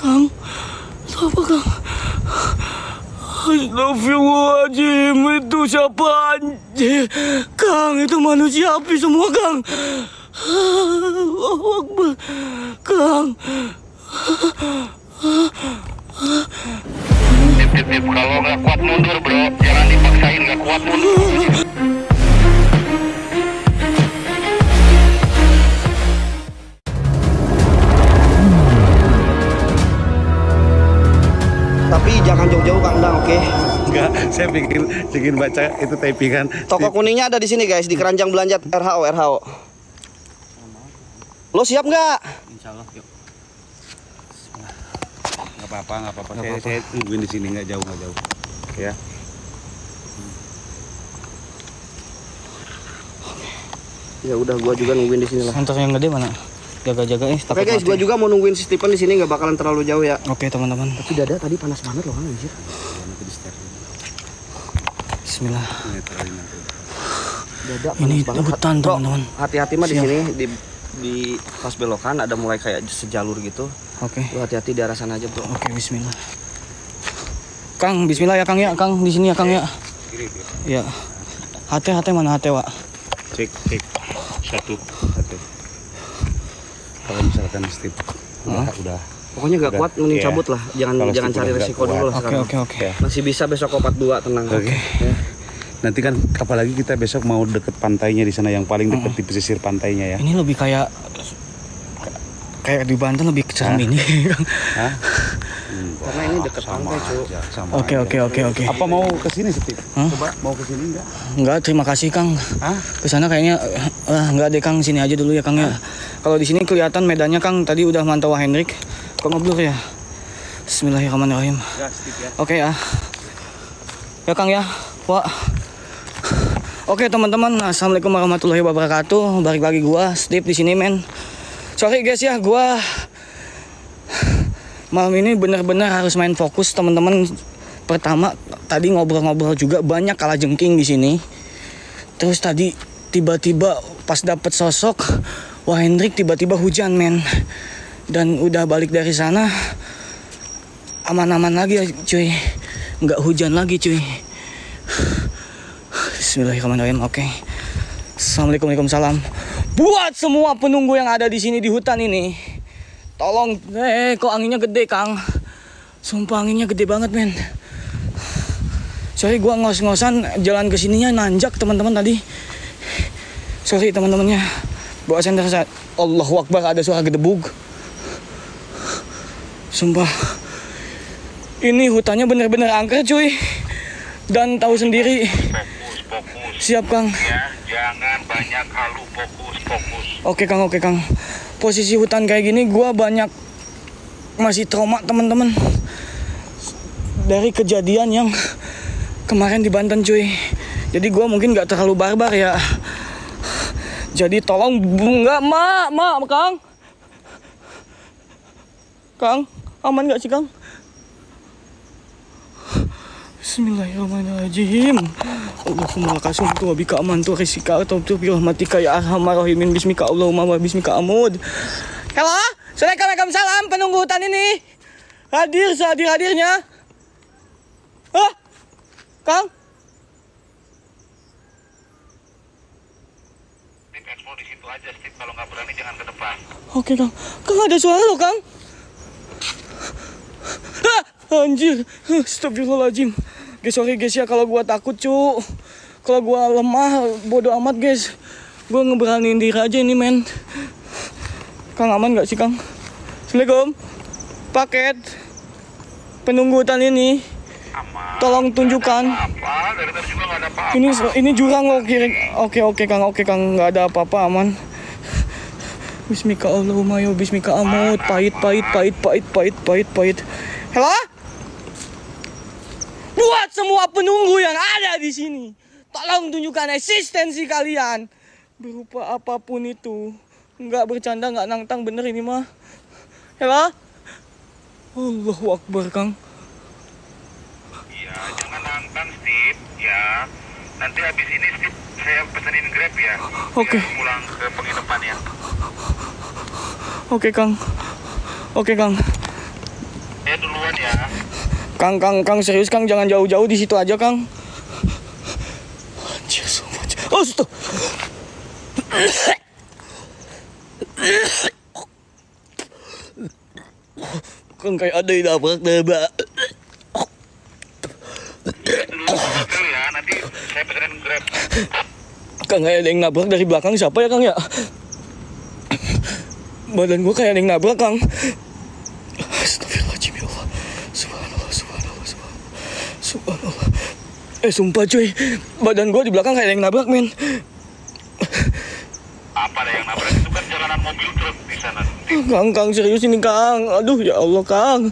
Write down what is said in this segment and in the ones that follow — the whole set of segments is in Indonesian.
Kang, itu apa Kang? Astagfirullahaladzim, itu siapa anjir? Kang, itu manusia api semua Kang. Allahu Akbar. Kang. Kalau nggak kuat mundur bro, jangan dipaksain nggak kuat mundur. Tapi jangan jauh-jauh Kang Dang, oke? Enggak, saya bikin bikin baca itu typingan. Toko kuningnya ada di sini guys, di keranjang belanja RHO RHO. Lo siap nggak? Insya Allah, yuk. Nggak apa-apa, nggak apa-apa. Saya, saya tungguin di sini nggak jauh, nggak jauh. Ya. Ya udah, gua juga nungguin di sini lah. Motor yang gede mana? Jaga-jaga eh. Oke guys, gua juga mau nungguin si Stephen di sini nggak bakalan terlalu jauh ya. Oke teman-teman. Tapi dada tadi panas banget loh kan anjir. Bismillah. Dada panas Ini banget. hutan teman-teman. Hati-hati mah di sini di di pas belokan ada mulai kayak sejalur gitu. Oke. Lu hati-hati di arah sana aja, Bro. Oke, bismillah. Kang, bismillah ya Kang ya, Kang di sini ya Kang ya. Kiri, kiri. Ya. Hati hati mana hati, Wak? Cek, cek. Satu, misalkan step udah, udah. Pokoknya nggak Udah, kuat mending iya. cabut lah. Jangan Kalau jangan cari resiko kuat. dulu lah Oke, sekarang. oke, oke. Ya. Masih bisa besok opat dua tenang. Oke. Ya. Nanti kan apalagi kita besok mau deket pantainya di sana yang paling deket di pesisir pantainya ya. Ini lebih kayak kayak di Banten lebih Hah? ini. Hah? Karena ini deket sama pantai, sama Oke, oke, oke, oke. Apa mau ke sini, Steve? Hah? Coba mau ke sini enggak? Enggak, terima kasih Kang. Hah? Ke sana kayaknya ah enggak deh Kang, sini aja dulu ya Kang ya. Kalau di sini kelihatan medannya Kang, tadi udah mantau Hendrik. Kok ngeblur ya? Bismillahirrahmanirrahim. Ya, ya. Oke ya. Ya Kang ya. Wah. Oke teman-teman, assalamualaikum warahmatullahi wabarakatuh. Balik lagi gua Steve di sini men. Sorry guys ya, gua malam ini benar-benar harus main fokus teman-teman. Pertama tadi ngobrol-ngobrol juga banyak kalah jengking di sini. Terus tadi tiba-tiba pas dapet sosok Wah Hendrik tiba-tiba hujan men. Dan udah balik dari sana aman-aman lagi ya cuy. Nggak hujan lagi cuy. Bismillahirrahmanirrahim oke. Assalamualaikum Waalaikumsalam. Buat semua penunggu yang ada di sini di hutan ini tolong eh kok anginnya gede Kang? Sumpah anginnya gede banget men. Sorry gua ngos-ngosan jalan ke sininya nanjak teman-teman tadi. Sorry teman-temannya bawa senter saat Allahu Akbar ada suara gedebug sumpah ini hutannya bener-bener angker cuy. Dan tahu sendiri. Fokus, fokus. Siap Kang. Ya, jangan banyak halu fokus, fokus. Oke Kang, oke Kang. Posisi hutan kayak gini gua banyak masih trauma teman-teman. Dari kejadian yang kemarin di Banten cuy. Jadi gua mungkin nggak terlalu barbar ya. Jadi tolong nggak mak, mak Kang. Kang, aman nggak sih Kang? Bismillahirrahmanirrahim. Allahumma lakasum tu bika aman tu risika atau tu bi rahmatika ya arhamar rahimin bismika Allahumma wa bismika amud. Halo, Assalamualaikum salam penunggu hutan ini. Hadir sehadir-hadirnya. Hah? Kang? Steve expo di situ aja, Steve. Kalau nggak berani jangan ke depan. Oke Kang. Kang ada suara lo Kang. Ah, anjir. Astagfirullahaladzim. Guys, sorry guys ya kalau gua takut cu. Kalau gua lemah, bodoh amat guys. Gua ngeberaniin diri aja ini men. Kang aman gak sih Kang? Assalamualaikum. Paket. Penunggu hutan ini. Tolong tunjukkan. Ini ini jurang lo kiri. Oke oke Kang, oke Kang, nggak ada apa-apa aman. Bismika Allahumma ya bismika amut pahit pahit pahit pahit pahit pahit pahit. Halo? Buat semua penunggu yang ada di sini, tolong tunjukkan eksistensi kalian berupa apa pun itu. Nggak bercanda, nggak nantang bener ini mah. Halo? Allahu Akbar Kang. Ya, jangan nantang, Steve. Ya. Nanti habis ini, Steve, saya pesenin Grab ya. Oke. Biar pulang ke penginapan ya. Oke Kang. Oke Kang. Saya duluan ya. Kang, Kang, Kang serius Kang jangan jauh-jauh di situ aja Kang. Anjir, sumpah. Oh, stop. Kang kayak ada yang nabrak nabrak. Dulu hotel ya, nanti saya pesenin Grab. Kang kayak ada yang nabrak dari belakang siapa ya Kang ya? Badan gua kayak ada yang nabrak Kang. Astagfirullahaladzim ya Allah. Subhanallah, subhanallah, subhanallah. Subhanallah. Eh sumpah cuy, badan gua di belakang kayak ada yang nabrak men. Apa ada yang nabrak itu kan jalanan mobil truk di sana. Kang, Kang serius ini Kang. Aduh ya Allah Kang.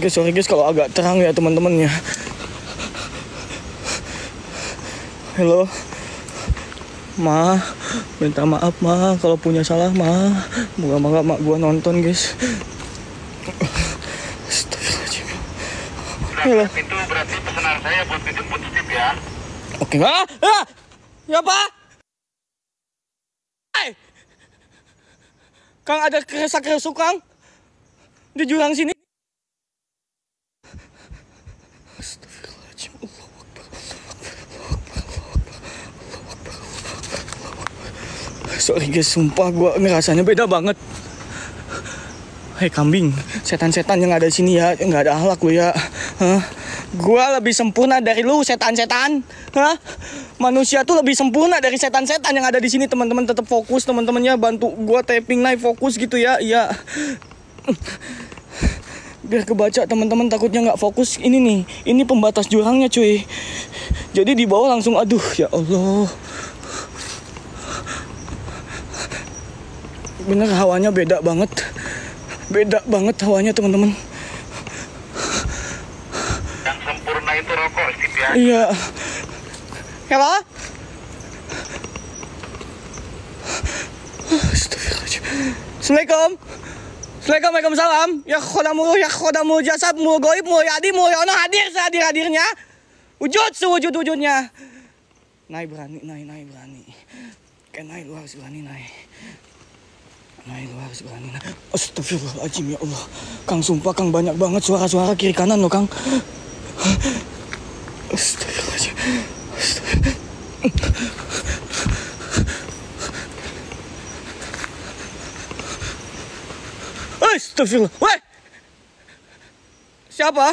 Guys, sorry guys kalau agak terang ya teman-teman ya. Halo. Ma, minta maaf ma kalau punya salah ma. Moga-moga mak gua nonton guys. Halo. Itu berarti pesanan saya buat dijemput Steve ya. Oke, ah, ah, ya pak. Hai. Kang ada keresak keresuk Kang di jurang sini. Astagfirullahaladzim. Allahu Akbar. Sorry guys, sumpah gue ngerasanya beda banget. Hei kambing, setan-setan yang ada di sini ya, nggak ada ahlak lu ya. Hah? Gua lebih sempurna dari lu setan-setan. Hah? Manusia tuh lebih sempurna dari setan-setan yang ada di sini. Teman-teman tetap fokus, teman-temannya bantu gua taping naik fokus gitu ya. Iya. Biar kebaca teman-teman takutnya nggak fokus. Ini nih, ini pembatas jurangnya cuy. Jadi di bawah langsung aduh ya Allah. Bener hawanya beda banget. Beda banget hawanya teman-teman. Yang sempurna itu rokok Steve ya. Iya. Astagfirullahaladzim. Assalamualaikum. Assalamualaikum, Waalaikumsalam. Ya khodamu, ya khodamu jasad, mu goib, mu yadi, mu yono hadir sehadir hadirnya. Wujud sewujud wujudnya. Nai berani, nai, nai berani. Kayak nai lu harus berani, nai. Nai lu harus berani, nai. Astagfirullahaladzim, ya Allah. Kang, sumpah, Kang, banyak banget suara-suara kiri kanan lo, Kang. Astagfirullahaladzim. Astagfirullah. Astagfirullah. Weh! Siapa?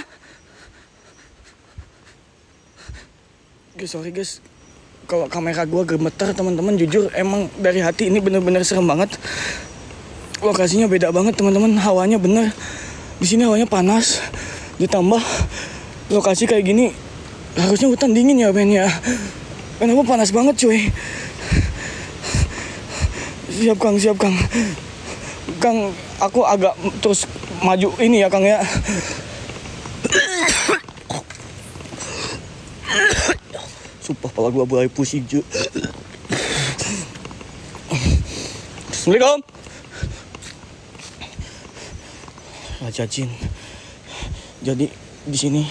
Guys, sorry guys. Kalau kamera gua gemeter teman-teman jujur emang dari hati ini bener-bener serem banget. Lokasinya beda banget teman-teman, hawanya bener. Di sini hawanya panas. Ditambah lokasi kayak gini harusnya hutan dingin ya Ben ya. Kenapa panas banget cuy? Siap Kang, siap Kang. Kang, aku agak terus maju ini ya Kang ya. Sumpah pala gua mulai pusing cuy. Assalamualaikum. Raja Jin. Jadi di sini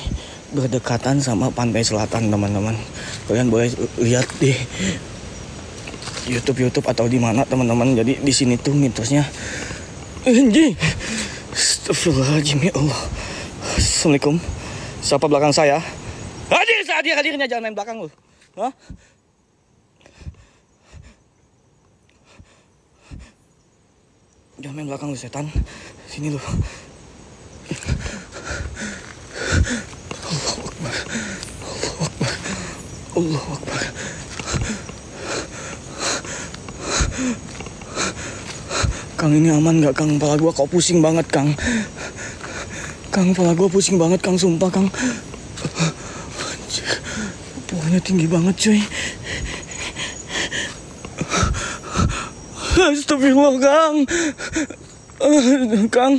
berdekatan sama pantai selatan teman-teman. Kalian boleh lihat di YouTube YouTube atau di mana teman-teman. Jadi di sini tuh mitosnya anjing. Astagfirullahaladzim ya Allah. Assalamualaikum. Siapa belakang saya? Hadir hadir hadirnya jangan main belakang lu. Hah? Jangan main belakang lu setan. Sini lu. Allahu Akbar. Allahu Akbar. Allahu Akbar. Kang ini aman nggak Kang? Kepala gua kok pusing banget Kang. Kang, kepala gua pusing banget Kang, sumpah Kang. Pohonnya tinggi banget cuy. Astagfirullah Kang. Kang.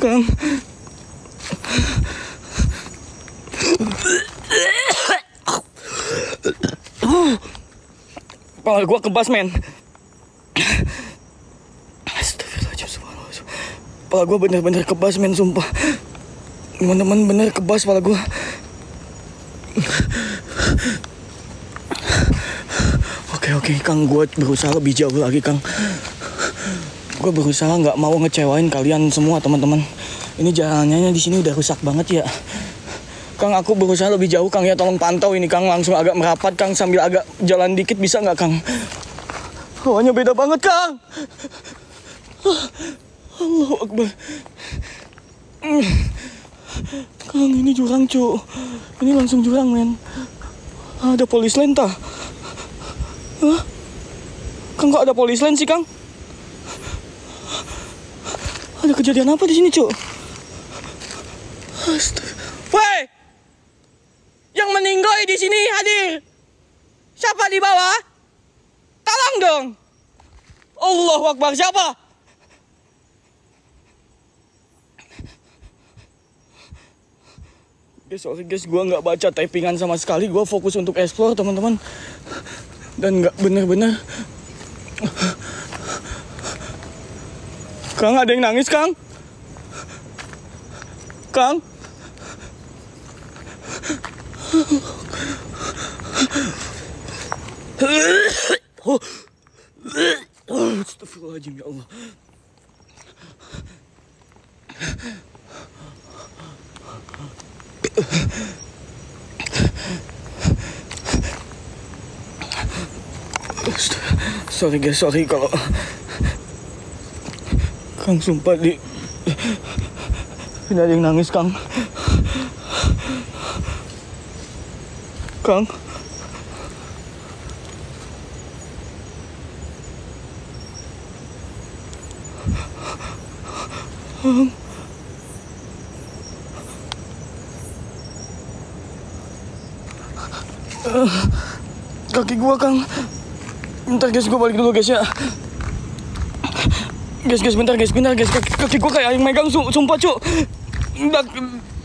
Kang. Kepala gua kebas men. Kepala gua bener-bener kebas men sumpah. Teman-teman bener kebas kepala gua. Oke oke Kang gua berusaha lebih jauh lagi Kang. gue berusaha nggak mau ngecewain kalian semua teman-teman. Ini jalannya di sini udah rusak banget ya. Kang aku berusaha lebih jauh Kang ya tolong pantau ini Kang langsung agak merapat Kang sambil agak jalan dikit bisa nggak Kang? Hawanya beda banget Kang. Allahu Akbar. Kang ini jurang cu. Ini langsung jurang men. Ada polis lain tah. Kang kok ada polis lain sih Kang? Ada kejadian apa di sini cu? Astaga. Woi! Yang meninggal di sini hadir. Siapa di bawah? Tolong dong. Allah Akbar siapa? Guys, sorry guys, gue nggak baca typingan sama sekali. Gue fokus untuk explore teman-teman. Dan nggak bener-bener. Kang, ada yang nangis, Kang? Kang? Astagfirullahaladzim ya Allah. Sorry guys, sorry kalau Kang sumpah di Ini ada yang nangis Kang Kang Kang Eh, Kaki gua Kang. Bentar guys, gua balik dulu guys ya. Guys, guys, bentar guys, bentar guys. Kaki, kaki gua kayak yang megang, su- sumpah cu. Udah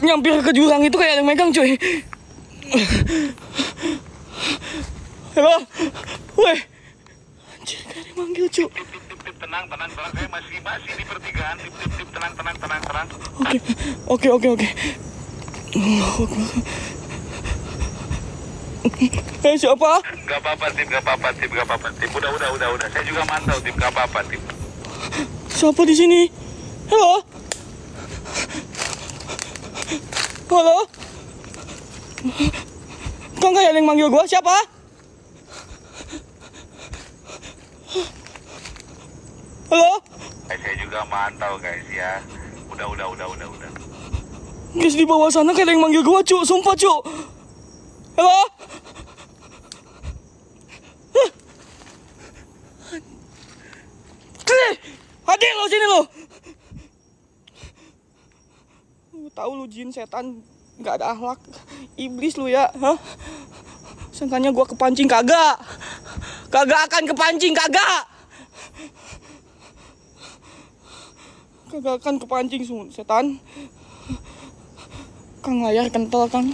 nyampir ke jurang itu kayak yang megang cuy. Halo? Weh. Anjir, kayak yang manggil cu. Tip, tip, tip, tenang, tenang, tenang. Saya masih, masih di pertigaan. Tip, tip, tip, tenang, tenang, tenang, tenang. Oke, oke, oke, oke Eh, siapa? Gak apa-apa, Tip, gak apa-apa, Tip, gak apa-apa, Tip. Udah, udah, udah, udah. Saya juga mantau, Tip, gak apa-apa, Tip. Siapa di sini? Halo? Halo? Kayak ada yang manggil gua, siapa? Halo? Eh, Saya juga mantau, guys, ya. Udah, udah, udah, udah, udah. Guys di bawah sana kayak ada yang manggil gua, cu. Sumpah, cu. Halo? Hadir lo sini lo. Lu tahu lu jin setan nggak ada akhlak. Iblis lu ya, hah? Sangkanya gua kepancing kagak. Kagak akan kepancing kagak. Kagak akan kepancing su- setan. Kang layar kental Kang.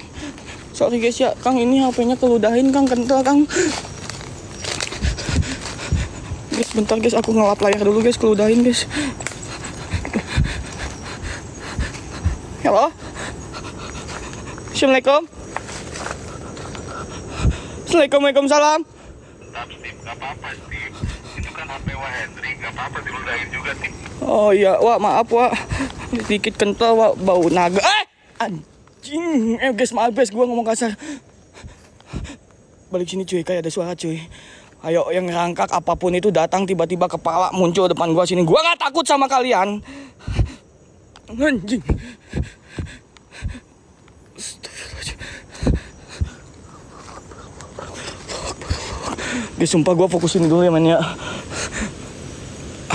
Sorry guys ya, Kang ini HP-nya keludahin Kang kental Kang. Guys, bentar guys, aku ngelap layar dulu guys, keludahin guys. Halo? Assalamualaikum. Assalamualaikum, Tip. Itu kan HP Wah Oh iya, Wak, maaf, Wak. Sedikit kental, Wak, bau naga. Eh! Anjing. Eh, guys, maaf, guys, gua ngomong kasar. Balik sini, cuy. Kayak ada suara, cuy. Ayo, yang rangkak apa pun itu datang tiba-tiba kepala muncul depan gua sini. Gua nggak takut sama kalian. Anjing. Guys, sumpah gua fokus ini dulu ya, men ya.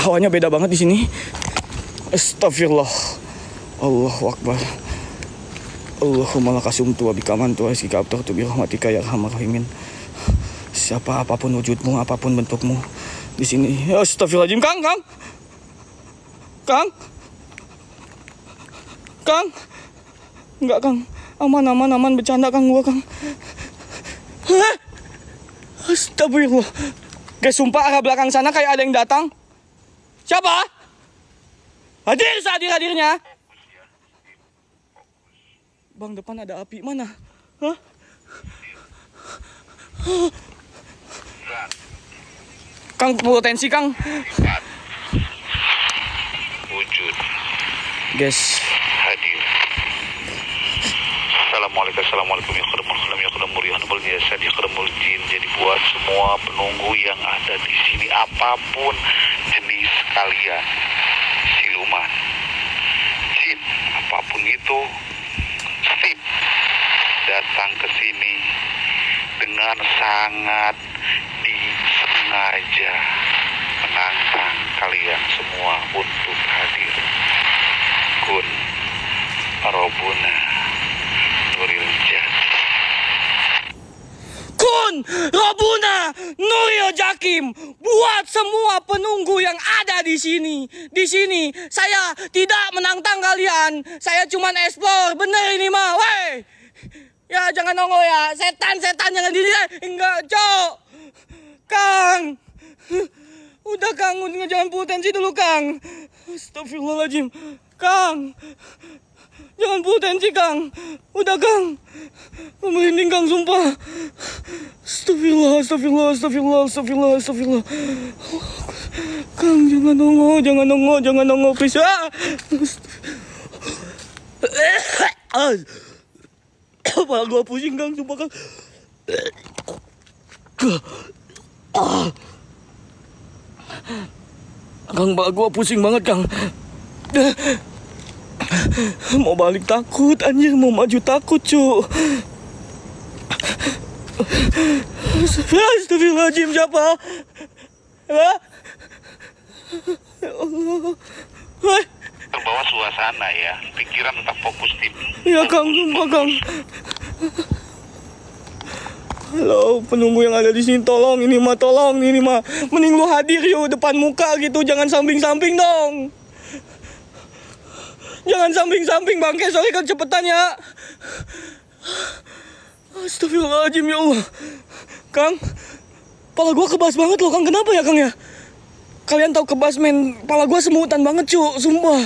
Hawanya beda banget di sini. Astagfirullah. Allahu Akbar. Allahumma lakasumtu wa bikamantu wa iskika abtartu bi rahmatika ya rahimin. Siapa apa pun wujudmu, apa pun bentukmu di sini. Astagfirullahaladzim, Kang, Kang. Kang. Kang. Enggak, Kang. Aman, aman, aman. Bercanda, Kang. Gua, Kang. Hah? Astagfirullah. Guys, sumpah arah belakang sana kayak ada yang datang. Siapa? Hadir sehadir-hadirnya. Bang, depan ada api. Mana? Hah? Kang, potensi Kang. Empat. guys hadir. Assalamualaikum, Assalamualaikum ya khadamul khalam ya khadamul ya jasad ya khadamul jin. Jadi buat semua penunggu yang ada di sini apa pun kalian siluman, jin, apa pun itu, sip datang ke sini dengan sangat disengaja menantang kalian semua untuk hadir. Kun Robuna Nuril Jati. Kun Robuna Nuril Jakim buat semua penunggu yang ada di sini. Di sini saya tidak menantang kalian. Saya cuman explore. Bener ini mah. Weh. Ya jangan nongol ya. Setan-setan jangan diri. Enggak, Cok. Kang. Udah Kang, udah jangan potensi dulu Kang. Astagfirullahaladzim. Kang. Jangan potensi Kang. Udah Kang. Merinding Kang, sumpah. Astagfirullah, astagfirullah, astagfirullah, astagfirullah, astagfirullah. Kang, jangan nongol, jangan nongol, jangan nongol, please. Ah! Kepala gua pusing, Kang, sumpah, Kang. Kang, kepala gua pusing banget, Kang. Mau balik takut, anjir. Mau maju takut, cu. Astagfirullahaladzim, siapa? Ya Allah. Hah? Terbawa suasana ya, pikiran tetap fokus tim. Ya Kang, sumpah Kang. Halo, penunggu yang ada di sini tolong ini mah tolong ini mah mending lu hadir yuk depan muka gitu jangan samping-samping dong. Jangan samping-samping bangke sorry kan cepetan ya. Astagfirullahaladzim ya Allah. Kang, pala gua kebas banget loh Kang. Kenapa ya Kang ya? Kalian tahu kebas men, pala gua semutan banget cu, sumpah.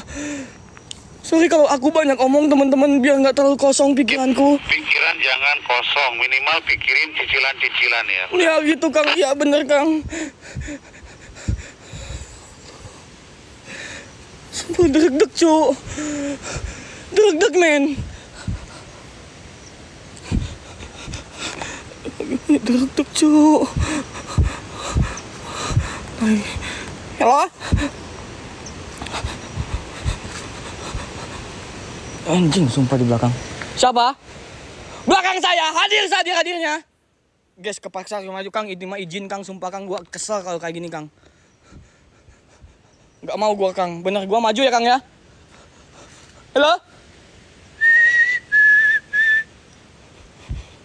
Sorry kalau aku banyak omong teman-teman biar nggak terlalu kosong pikiranku. Pikiran jangan kosong, minimal pikirin cicilan-cicilan ya. Ya gitu Kang, ya bener Kang. Sumpah deg-deg cu. Deg-deg men. Deg-deg cu. Ay. Halo? Anjing sumpah di belakang. Siapa? Belakang saya, hadir sadir hadirnya. Guys, kepaksa maju Kang, ini mah izin Kang, sumpah Kang, gua kesel kalau kayak gini Kang. Gak mau gua Kang, bener gua maju ya Kang ya. Halo?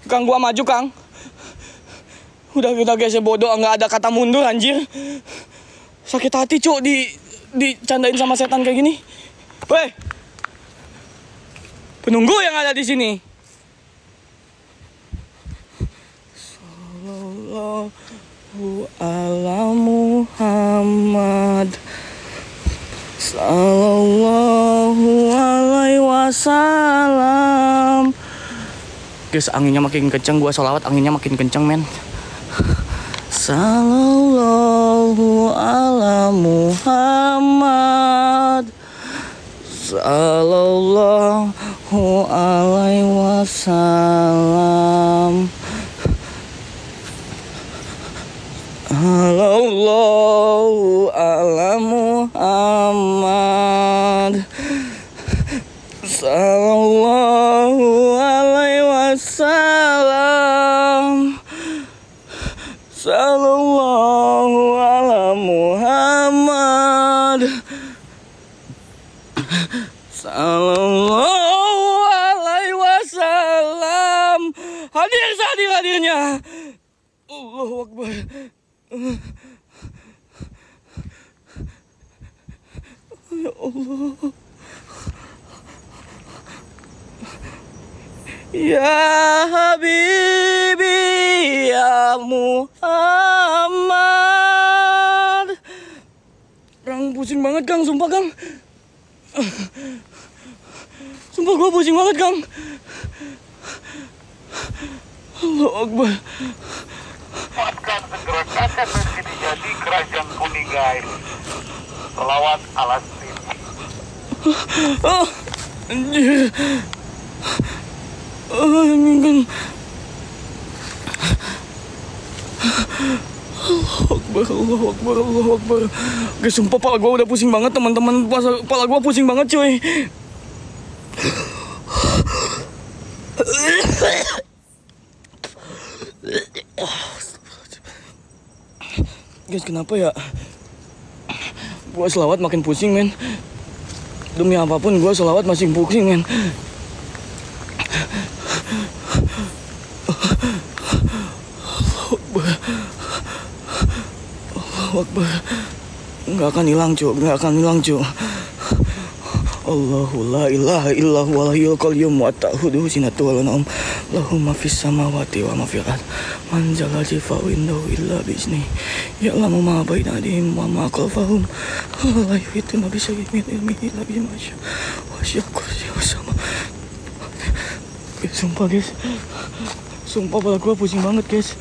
Kang, gua maju Kang. Udah udah guys, bodoh nggak ada kata mundur anjir. Sakit hati cuk di dicandain sama setan kayak gini. Weh. Penunggu yang ada di sini. Sallallahu ala Muhammad Sallallahu alaihi wasallam Guys, anginnya makin kenceng Gua sholawat, anginnya makin kenceng, men Sallallahu ala Muhammad. Sallallahu alaihi wasallam. Sallallahu ala Muhammad. Sallallahu alaihi wasallam Sallallahu ala Muhammad. Sallallahu alaihi wasallam. Hadir sadir hadirnya. Allahu Akbar. Ya Allah Ya Habibi Ya Muhammad Kang pusing banget Kang, sumpah Kang Sumpah gue pusing banget Kang Allah Akbar Kuatkan segera kakak menjadi jadi kerajaan kuning guys. Selawat ala sini. Ah, anjir. Ah, kan. Allahu Akbar, Allahu Akbar, Allahu Akbar. Guys, sumpah kepala gua udah pusing banget teman-teman. Kepala gua pusing banget cuy. Guys, kenapa ya? Gua selawat makin pusing, men. Demi apa pun gua selawat masih pusing, men. Allahu Akbar. Nggak akan hilang, Cuk. Nggak akan hilang, Cuk. Allahu la ilaha illa huwal hayyul qayyum wa ta'khudhuhu sinatun wa la nawm. Lahu ma fis samawati wa ma fil ard. Man zala jifa'u indahu illa bi'izni. Ya'lamu ma baina aydihim wa ma khalfahum. La yuhituna bi syai'in min ilmihi illa bima syaa. Wa syaa sama. Sumpah guys. Sumpah kepala gua pusing banget, guys.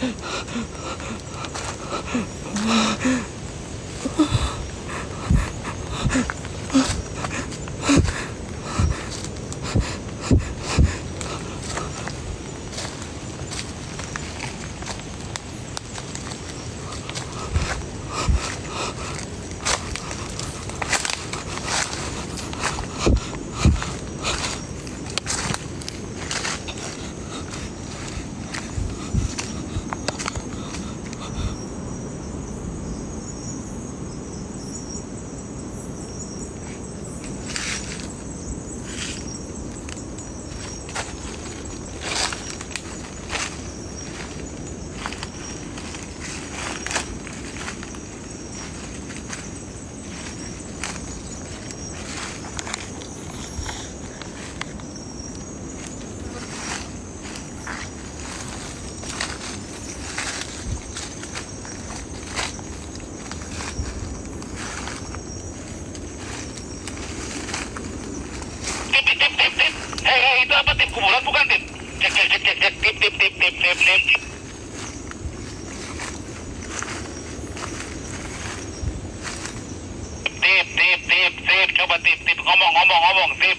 Tip, tip, tip, tip, tip. Hei, hei, itu apa tip? Kuburan bukan tip? Cek, cek, cek, cek, cek. Tip, tip, tip, tip, tip, tip. Tip, tip. Coba. Ngomong, ngomong, ngomong. Tip.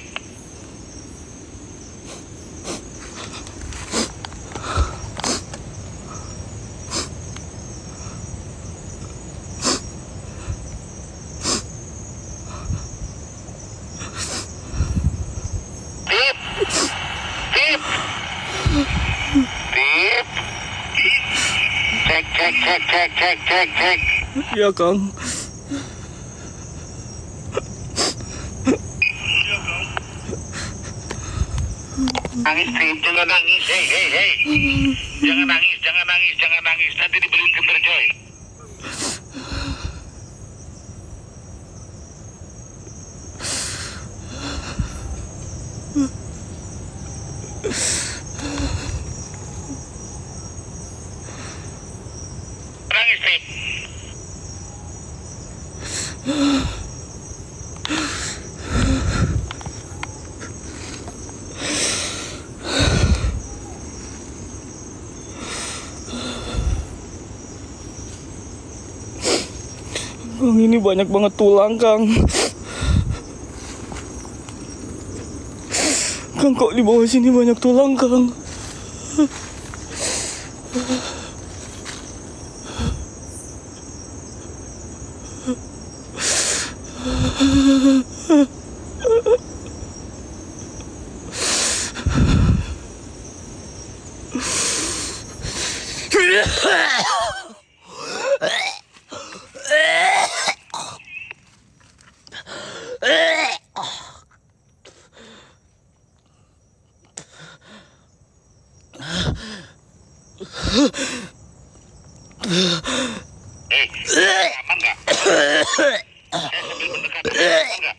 Tip. Cek, cek, cek, cek, cek, cek, cek. Ya, Kang. Nangis. Jangan nangis. Hei, hei, hei. Jangan nangis, jangan nangis, jangan nangis. Nanti dibeliin Joy. Nangis, Tip. Kang, ini banyak banget tulang, Kang. Kang, kok di bawah sini banyak tulang, Kang? Hei, aman nggak? Saya sambil mendekat. Aman nggak?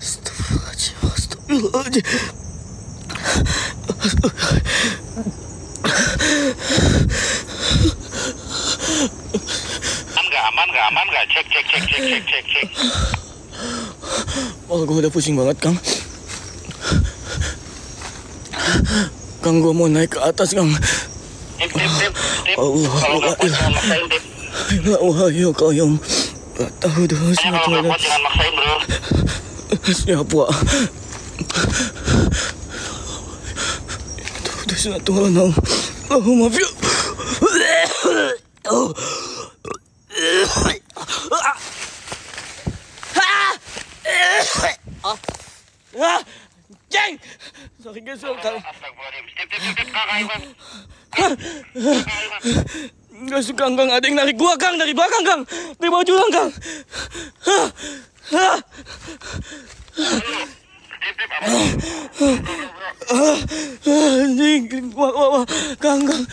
Astagfirullahaladzim, astagfirullahaladzim. Aman nggak? Aman nggak? Aman nggak? Cek, cek, cek, cek, cek, cek, cek. Oh, gue udah pusing banget, Kang. Kang, gua mau naik ke atas, Kang. Tip, tip, tip, tip. Allah, Kalau nggak kuat Allah. jangan maksain, tip. La wahyu qayyum. Tak tahu dah kalau siapa kuat jangan maksain, bro. Tahu siapa Tuhan. Oh. Ah, tip, tip. Kakak Iwan. Gak suka Kang, ada yang narik gua Kang dari belakang Kang. Dari baju Kang Kang. Hah. Hah. Anjing, wah, wah, wah, Kang, Kang.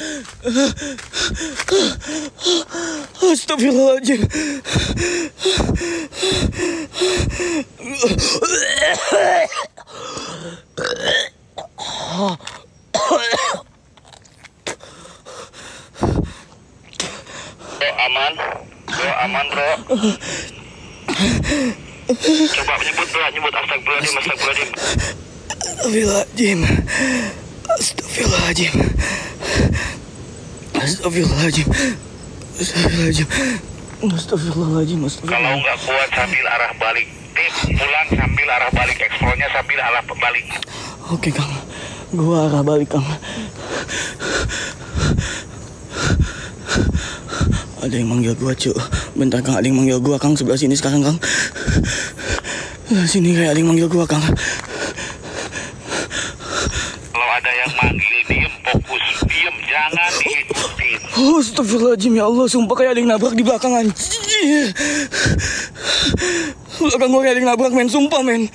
Astagfirullahaladzim. Bro, aman. Bro, aman, bro. Coba nyebut, bro. Nyebut astagfirullahaladzim, astagfirullahaladzim. Astagfirullahaladzim. Astagfirullahaladzim. Astagfirullahaladzim. Astagfirullahaladzim. Astagfirullahaladzim. Kalau Astagfirullahaladzim. nggak kuat sambil arah balik. Tip, pulang sambil arah balik. Eksplornya sambil arah balik. Oke, Kang. Gua arah balik, Kang. Ada yang manggil gua, Cuk. Bentar, Kang. Ada yang manggil gua, Kang. Sebelah sini sekarang, Kang. Sini kayak ada yang manggil gua, Kang. Astagfirullahaladzim ya Allah, sumpah kayak ada yang nabrak di belakang anjir. Belakang gue kayak ada yang nabrak men, sumpah men.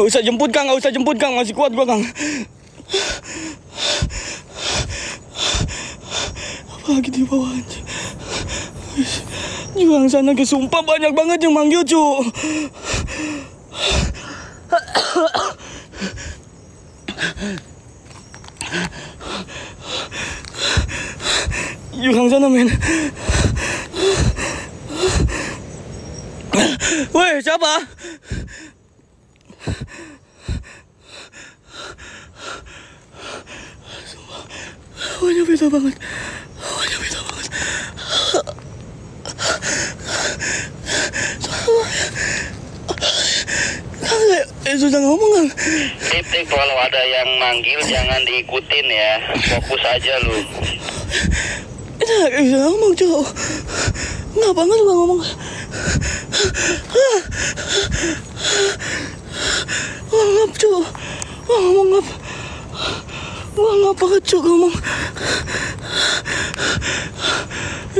Gak usah jemput Kang, gak usah jemput Kang, masih kuat gua Kang. Apalagi di bawah anjing. Juang sana ke sumpah banyak banget yang manggil cu. Juang sana men. Woi siapa? Hawanya beda banget. Sudah ngomong kan? Tip, tip, kalau ada yang manggil, jangan diikutin ya. Fokus aja lu. Gak bisa ngomong, cowok. Nggak banget lu ngomong. Wah, ngap, cowok. Wah, ngomong ngap. Wah, ngap banget, cowok ngomong.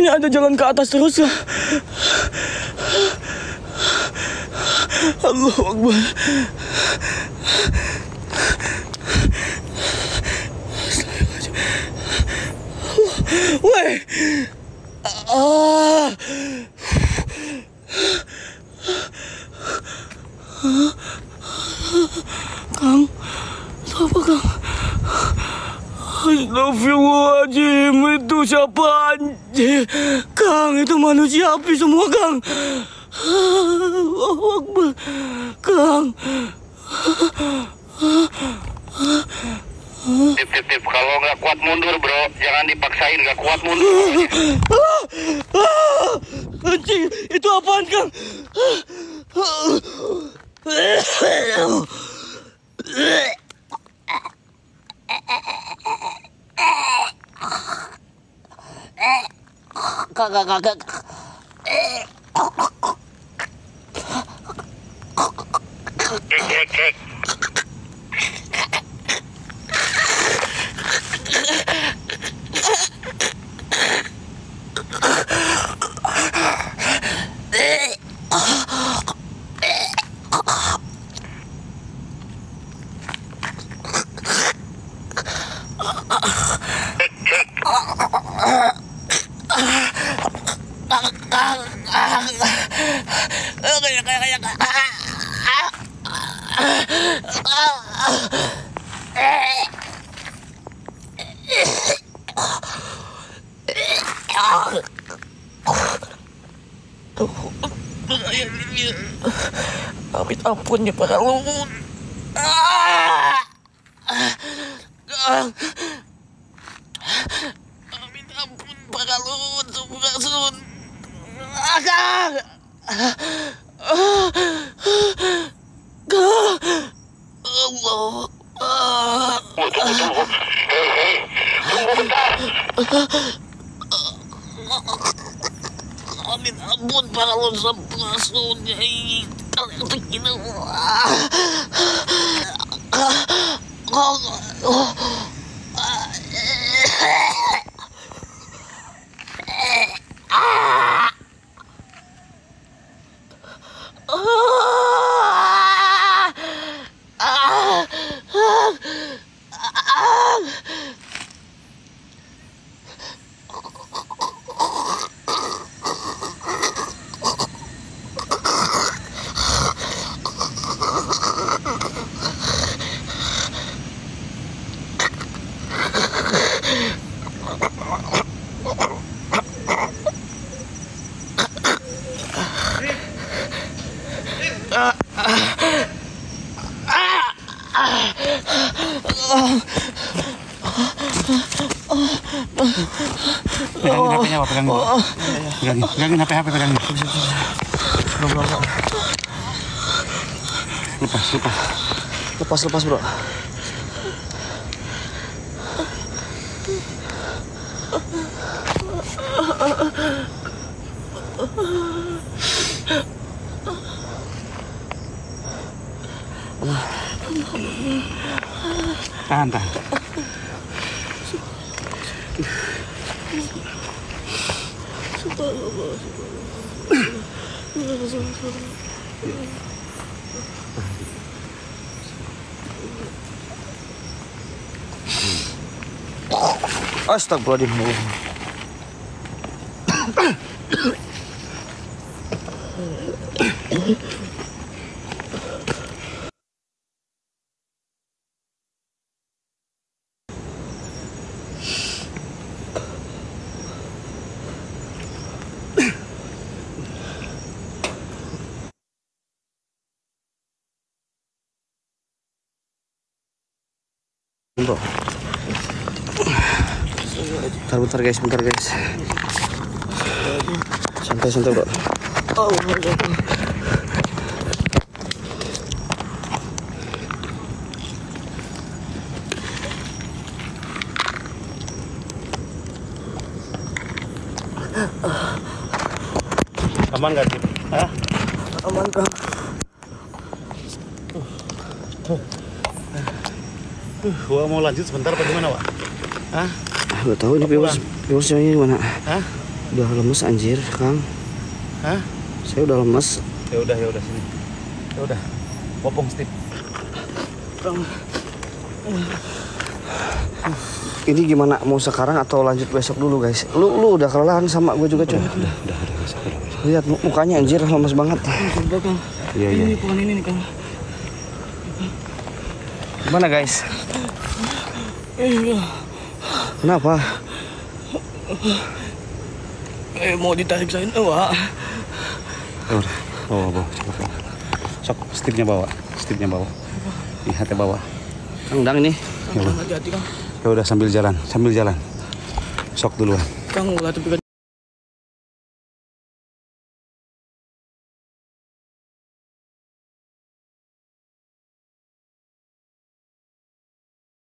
Ini ada jalan ke atas terus ya. Allahu Akbar. Woi. Ah. Kang, siapa Kang? Astagfirullahaladzim, itu siapa anjir? Kang, itu manusia api semua, Kang. Allahu Akbar. Kang. Tip, tip, tip. Kalau nggak kuat mundur, bro. Jangan dipaksain. Nggak kuat mundur. Anjing, itu apaan, Kang? Kagak, kagak. Kek, kek, Ah! Amit ampun ya Pak Kalun. Ah! Kang. Amit ampun Pak Kalun, Sampurasun. Ah, Kang. Ah. Kang. Allah. Ah. Tunggu, tunggu. Hei, hei. Tunggu bentar. Amin ampun Pak Kalun Sampurasun. Nyai. Kalian begini. Ah. Ah. Oh. Pegangin HP-nya, Pak, pegangin. Pegangin, pegangin HP, HP, pegangin. Lepas, lepas. Lepas lepas bro. Astagfirullahaladzim. Bentar, guys, bentar guys. Santai, santai bro. Aman gak, Tip? Hah? Aman kang. Gua mau lanjut sebentar apa gimana, Pak? Hah? Gak tahu ini virus virusnya ini gimana. Hah? Udah lemes anjir, Kang. Hah? Saya udah lemes. Ya udah, ya udah sini. Ya udah. Popong Steve. Ini gimana? Mau sekarang atau lanjut besok dulu guys? Lu lu udah kelelahan sama gue juga cuy. Udah, udah, udah, besok, udah, besok. Lihat mu- mukanya anjir lemes banget. Kang. Iya, iya. Ini pohon ini nih Kang. Gimana guys? Kenapa? Kayak mau ditarik saya. Ya udah. Bawa, bawa, coba bawa. Sok, Steve-nya bawa. Steve-nya bawa. Nih, hati bawa. Kang Dang ini. Kang, hati-hati Kang. Ya udah sambil jalan, sambil jalan. Sok duluan. Kang, ulah tepi